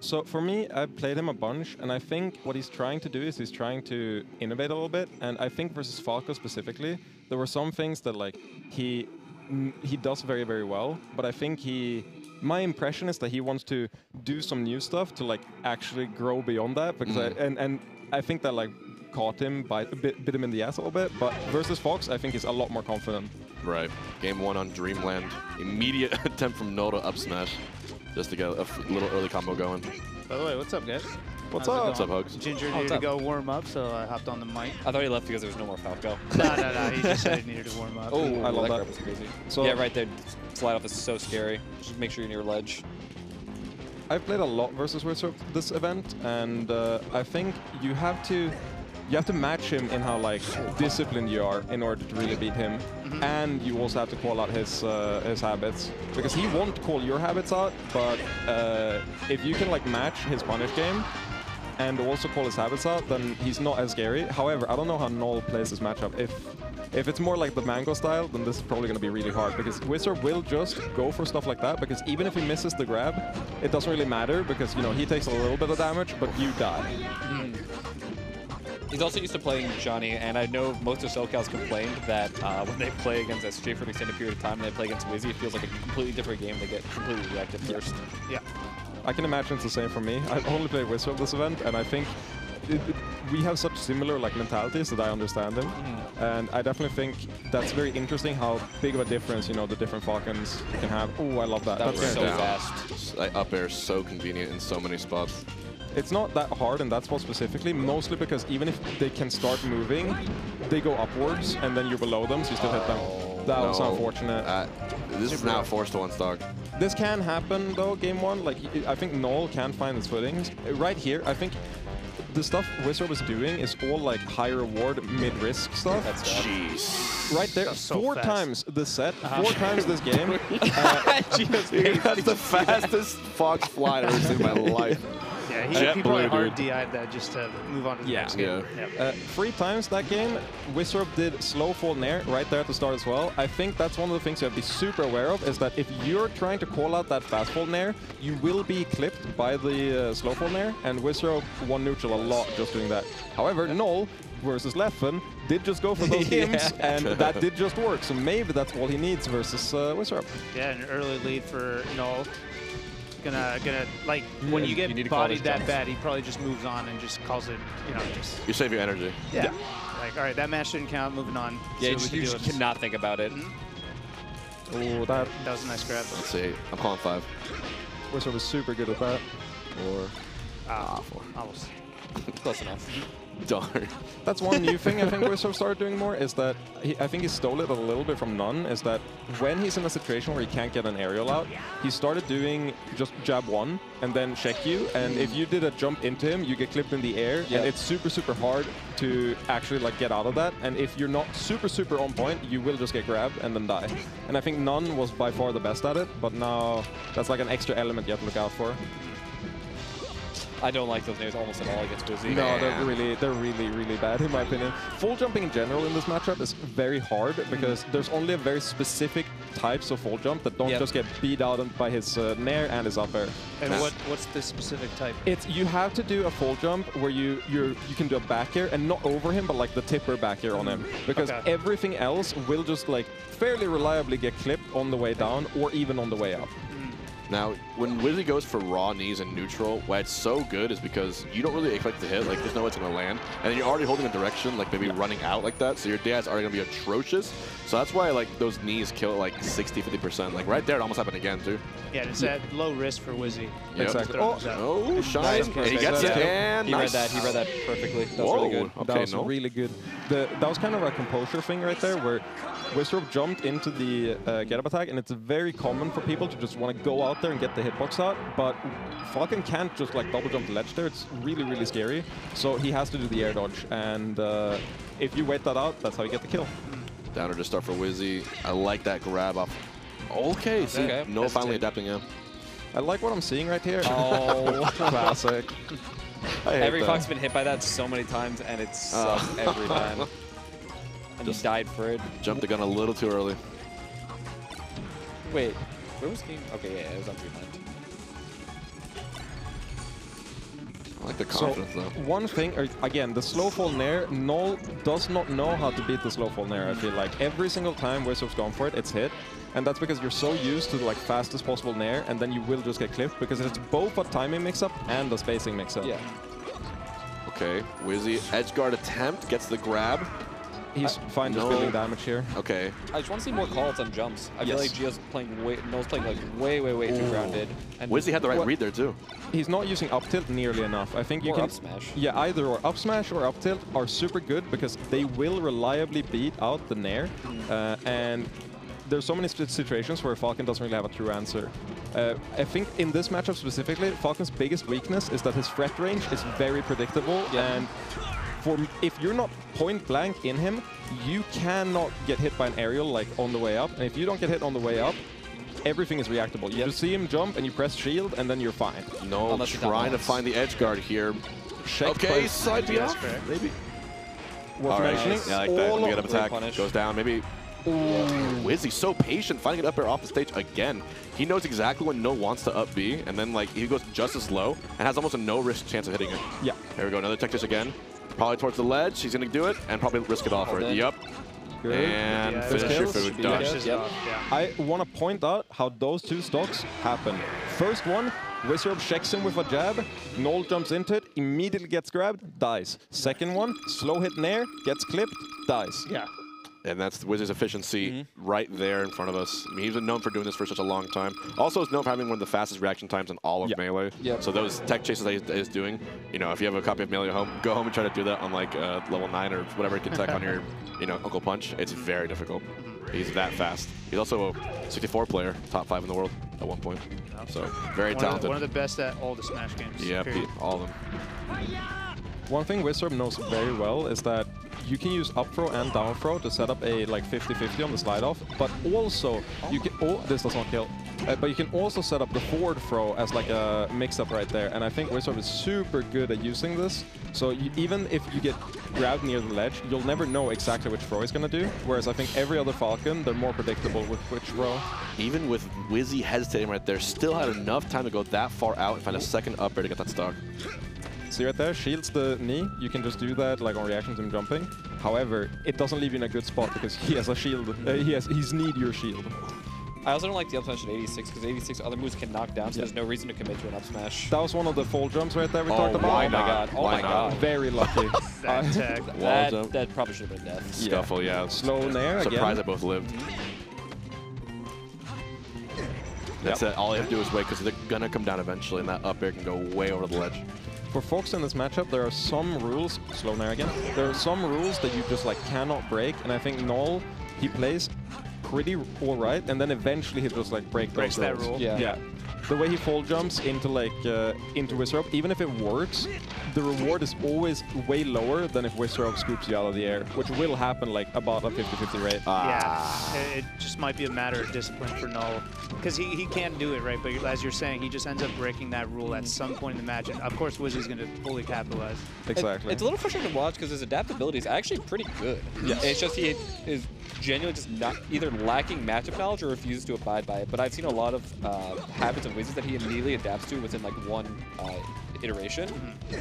So for me, I played him a bunch, and I think what he's trying to do is he's trying to innovate a little bit. And I think versus Falco specifically, there were some things that like he mm, he does very very well. But I think he, my impression is that he wants to do some new stuff to like actually grow beyond that. Because I, and and I think that like caught him by bit, bit him in the ass a little bit. But versus Fox, I think he's a lot more confident. Right. Game one on Dreamland. Immediate attempt from Noda up smash. Just to get a f- little early combo going. By the way, what's up, guys? What's How's up? What's up. Hugs? Ginger needed what's to go warm up, so I hopped on the mic. I thought he left because there was no more Falco. no, no, no. He just said he needed to warm up. Oh, I love that. grab was crazy. So- yeah, right there. Slide off is so scary. Just make sure you're near ledge. I've played a lot versus Wizard this event, and uh, I think you have to you have to match him in how like disciplined you are in order to really beat him, and you also have to call out his uh, his habits because he won't call your habits out, but uh, if you can like match his punish game. And also call his habits out, then he's not as scary. However, I don't know how Null plays this matchup. If if it's more like the Mango style, then this is probably going to be really hard because Wizard will just go for stuff like that because even if he misses the grab, it doesn't really matter because, you know, he takes a little bit of damage, but you die. He's also used to playing Johnny, and I know most of SoCal's complained that uh, when they play against S2J for an extended period of time and they play against Wizzy, it feels like a completely different game. They get completely reactive first. Yeah. I can imagine it's the same for me. I've only played Wizard this event, and I think it, it- we have such similar like mentalities that I understand him. And I definitely think that's very interesting how big of a difference, you know, the different Falcons can have. Oh, I love that. That that's was so down. fast. S- like, Up air is so convenient in so many spots. It's not that hard in that spot specifically, mostly because even if they can start moving, they go upwards and then you're below them, so you still hit them. That was unfortunate. Uh, this is now forced to one stock. This can happen though, game one. Like I think Null can find his footings. Uh, Right here, I think the stuff Wizard was doing is all like high reward, mid risk stuff. That's bad. Jeez. right there, so four fast. times this set, four times this game. uh, That's the fastest Fox fly I've ever seen in my life. Yeah, he, Jet he probably blue, hard. DI'd that just to move on to the Yeah. next game. Yeah. Yep. Uh, three times that game, Wizard did slow fall nair right there at the start as well. I think that's one of the things you have to be super aware of is that if you're trying to call out that fast fall nair, you will be clipped by the uh, slow fall nair, and Wizard won neutral a lot just doing that. However, Null versus Leffen did just go for those Yeah. and that did just work. So maybe that's all he needs versus uh, Wizard. Yeah, an early lead for Null. Gonna, gonna like when you get you need bodied that bad, he probably just moves on and just calls it, you know, just You save your energy. yeah. Like, all right, that match didn't count. Moving on. Yeah, just, you just with- cannot think about it. Oh, that That was a nice grab. Let's see. I'm calling five. Wizard was super good at that. Or Ah, four. almost. Close enough. Darn. That's one new thing I think Wizard started doing more is that he, I think he stole it a little bit from n0ne is that when he's in a situation where he can't get an aerial out, he started doing just jab one and then check you. And if you did a jump into him, you get clipped in the air. Yeah. And it's super, super hard to actually like get out of that. And if you're not super, super on point, you will just get grabbed and then die. And I think n0ne was by far the best at it, but now that's like an extra element you have to look out for. I don't like those names almost at all against Wizzy. No, they're really, they're really, really bad in my opinion. Full jumping in general in this matchup is very hard because there's only a very specific types of full jump that don't Yep. just get beat out by his uh, nair and his up air. And Nah. what what's the specific type? It's you have to do a full jump where you you you can do a back air and not over him, but like the tipper back air on him because Okay. everything else will just like fairly reliably get clipped on the way down or even on the way up. Now, when Wizzy goes for raw knees and neutral, why it's so good is because you don't really expect to hit, like there's no way it's gonna land, and then you're already holding a direction, like maybe running out like that, so your dad's already gonna be atrocious. So that's why like those knees kill like 60, 50%. Like right there, it almost happened again too. Yeah, it's at low risk for Wizzy. Yep. Exactly. Oh, those. Oh, shine! Nice he perfect. gets it, and He nice. read that. He read that perfectly. That was Whoa. really good. that was no. really good. The, that was kind of a composure thing right there, where Wizard jumped into the uh, get up attack, and it's very common for people to just want to go out there and get the hitbox out. But Falcon can't just like double jump the ledge there. It's really, really scary. So he has to do the air dodge, and uh, if you wait that out, that's how you get the kill. Downer to start for Wizzy. I like that grab off. Okay, see, Okay. no Hesitate. finally adapting him. I like what I'm seeing right here. Oh. classic. Every that. Fox has been hit by that so many times, and it sucks Oh. every time. And Just- he died for it. Jumped the gun a little too early. Wait, where was game? Okay, yeah, it was on Dreamland. the So confidence though. one thing, or again, the slow fall nair, Null does not know how to beat the slow fall nair, I feel like. Every single time Wizard's gone for it, it's hit. And that's because you're so used to the like fastest possible nair, and then you will just get clipped because it's both a timing mix-up and a spacing mix-up. Yeah. Okay, Wizzy, edge guard attempt, gets the grab. He's fine just no. building damage here. Okay, I just want to see more calls on jumps. I feel like Gio's playing way, Null's playing like way, way, way too grounded. And Wizzy had the right What- read there too. He's not using up tilt nearly enough. I think you Or can up smash. Yeah, either or up smash or up tilt are super good because they will reliably beat out the nair, uh, and there's so many situations where Falcon doesn't really have a true answer. Uh, I think in this matchup specifically, Falcon's biggest weakness is that his threat range is very predictable, Yeah. and for if you're not point blank in him, you cannot get hit by an aerial like on the way up, and if you don't get hit on the way up. Everything is reactable. You Yep. just see him jump and you press shield and then you're fine. No, Unless you're trying to find the edge guard here. Checked Okay, side B Yes, off, correct. maybe. worth All right, mentioning. yeah, I like that. All Let get of- up attack, punish. goes down, maybe. Wizzy, so patient, finding it up air off the stage again. He knows exactly when No wants to up B, and then like he goes just as low and has almost a no risk chance of hitting it. Yeah. There we go, another tech chase again. Probably towards the ledge. He's gonna do it and probably risk it all for Hold it. in. Yup. Good. And Yeah, finish your food. Done. good. Yep. I want to point out how those two stocks happen. First one, Wizard checks him with a jab, Null jumps into it, immediately gets grabbed, dies. Second one, slow hit nair, gets clipped, dies. Yeah. And that's Wizard's efficiency Mm-hmm. right there in front of us. I mean, he's been known for doing this for such a long time. Also, is known for having one of the fastest reaction times in all of Yeah. Melee. Yep. So those tech chases that he's, that doing, you know, if you have a copy of Melee at home, go home and try to do that on like uh, level 9 or whatever it can tech on your, you know, Uncle Punch. It's very difficult. He's that fast. He's also a 64 player, top 5 in the world at one point. So, very One of, talented. the, one of the best at all the Smash games. yeah, all of them. One thing Wizard knows very well is that you can use up throw and down throw to set up a like 50-50 on the slide off, but also you can, oh, this does not kill. Uh, but you can also set up the forward throw as like a mix-up right there, and I think Wizard is super good at using this. So you, even if you get grabbed near the ledge, you'll never know exactly which throw he's gonna do. Whereas I think every other Falcon, they're more predictable with which throw. Even with Wizzy hesitating right there, still had enough time to go that far out and find a second up air to get that stock. See right there, shields the knee. You can just do that like on reaction to him jumping. However, it doesn't leave you in a good spot because he has a shield. Uh, he has he's need your shield. I also don't like the up smash at 86 because 86 other moves can knock down, so Yeah. there's no reason to commit to an up smash. That was one of the fall jumps right there we Oh, talked about. why oh my god. Oh Why my not? god. Very lucky. That Uh, tech. Wall That, jump. that probably should have been death. Yeah. Scuffle, yeah. Slow nair Surprised again. they both lived. That's it. All you have to do is wait because they're gonna come down eventually, and that up air can go way over the ledge. For Fox in this matchup, there are some rules. Slow nair again. There are some rules that you just like cannot break, and I think Null he plays pretty all right, and then eventually he just like break Breaks those that rule. Yeah. Yeah. The way he fall jumps into like uh, into Wizard, even if it works, the reward is always way lower than if Wizard scoops you out of the air, which will happen like about a 50-50 rate. Ah. Yeah, it, it just might be a matter of discipline for Null. Because he, he can't do it, right? But as you're saying, he just ends up breaking that rule at some point in the match. And of course, Wizzy's going to fully capitalize. It- exactly. it's a little frustrating to watch because his adaptability is actually pretty good. Yes. It's just he is genuinely just not either lacking matchup knowledge or refuses to abide by it. But I've seen a lot of uh, habits of Wizards that he immediately adapts to within like one uh, iteration.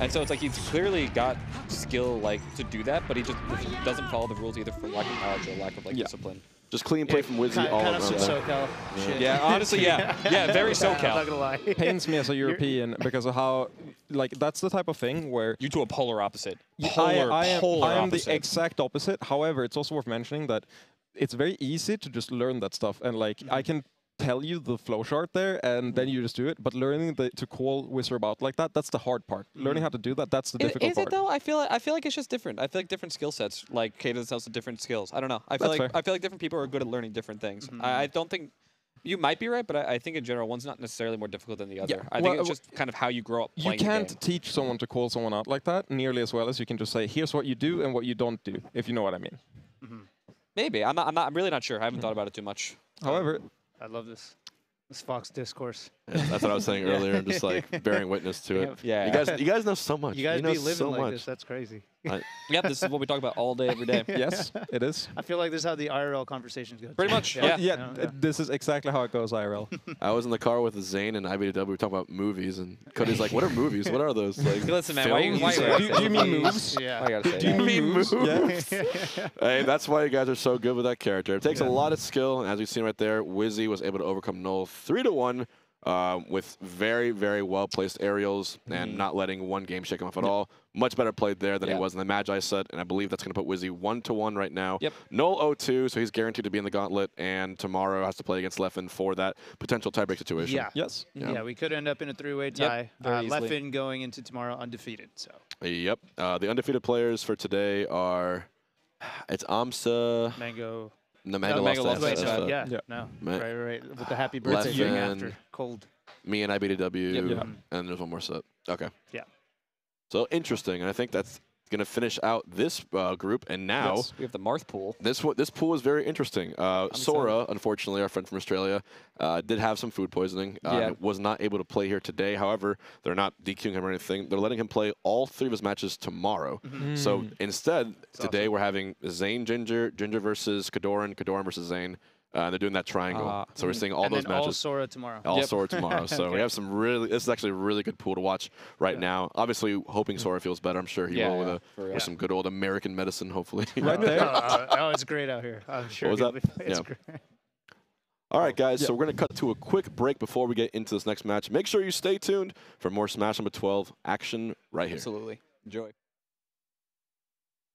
And so it's like he's clearly got skill like to do that, but he just doesn't follow the rules either for lack of knowledge or lack of like Yeah. discipline. Just clean play from Wizzy Kind, all kind of around. some there. SoCal shit. Yeah, honestly, yeah. Yeah, very I'm not gonna lie. pains me as a European because of how, like, that's the type of thing where You two are polar opposite. I- Polar, I, am, polar I am opposite. the exact opposite. However, it's also worth mentioning that it's very easy to just learn that stuff, and like I can tell you the flow chart there, and then you just do it. But learning the, to call Wizard out like that—that's the hard part. Mm-hmm. Learning how to do that—that's the Is, difficult is part. it though? I feel like, I feel like it's just different. I feel like different skill sets like cater themselves to different skills. I don't know. I feel That's like fair. I feel like different people are good at learning different things. I, mm-hmm. I don't think you might be right, but I, I think in general one's not necessarily more difficult than the other. Yeah. I think well, it's uh, just kind of how you grow up You playing the can't game. teach someone to call someone out like that nearly as well as you can just say, "Here's what you do and what you don't do," if you know what I mean. Mm-hmm. Maybe I'm not. I'm not. I'm really not sure. I haven't hmm. thought about it too much. However, I love this. This Fox discourse. Yeah, that's what I was saying earlier, I'm just like bearing witness to it. Yeah. You guys, you guys know so much. You guys know be living so like much. this. That's crazy. Yep, this is what we talk about all day, every day. yes, it is. I feel like this is how the IRL conversations go. Pretty too. much, Yeah, Yeah. no, th- this is exactly how it goes IRL. I was in the car with Zain and IBDW. We were talking about movies, and Cody's like, "What are movies? What are those?" Like, Listen, man, why you- films?" why you- Like, do, do you mean moves? Yeah. I gotta say Do you that. mean moves? Yeah. hey, that's why you guys are so good with that character. It takes a lot of skill, and as we've seen right there, Wizzy was able to overcome Null three to one. Um, with very, very well placed aerials and not letting one game shake him off at all. Much better played there than he was in the Magi set, and I believe that's going to put Wizzy one to one right now. Yep. Null 0-2, so he's guaranteed to be in the gauntlet, and tomorrow has to play against Leffen for that potential tiebreak situation. Yeah. Yes. Yeah. we could end up in a three-way tie. very uh, easily. Leffen going into tomorrow undefeated. So Yep. Uh, the undefeated players for today are it's Amsa. Mango. No, Oh, Mango Mango lost lost to to SF, yeah, Yeah. no, Ma- right, right, right. With the happy birthday thing Leffen. after cold. me and IBDW, Yep. Yeah. and there's one more set. Okay. Yeah. So interesting, and I think that's going to finish out this uh, group. And now Yes, we have the Marth pool. this this pool is very interesting. Uh, excited. Sora, unfortunately, our friend from Australia, uh, did have some food poisoning. Uh, Yeah. Was not able to play here today. However, they're not DQing him or anything. They're letting him play all three of his matches tomorrow. Mm-hmm. So Mm. instead, today awesome. we're having Zain Ginger, Ginger versus Kodorin, Kodorin versus Zain. Uh, they're doing that triangle. Ah. so we're seeing all and those then all matches. Sora tomorrow. all Yep. Sora tomorrow. So we have some really. This is actually a really good pool to watch right now. Obviously, hoping Sora feels better. I'm sure he Yeah, will with, a, for with real. some good old American medicine. Hopefully. Right Oh, there. uh, oh, it's great out here. I'm sure. was he'll that? It's Yeah. great. All right, guys. So we're gonna cut to a quick break before we get into this next match. Make sure you stay tuned for more Smash Number 12 action right here. Absolutely. Enjoy.